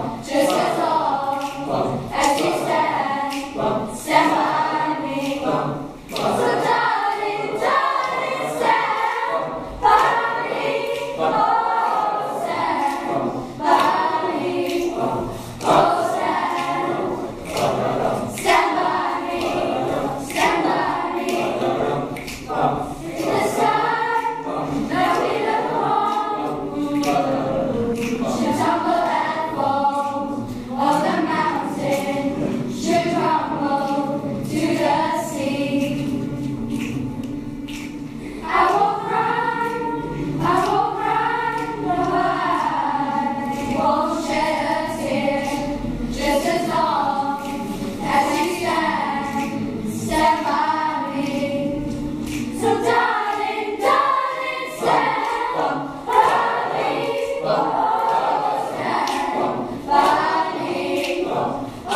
Two.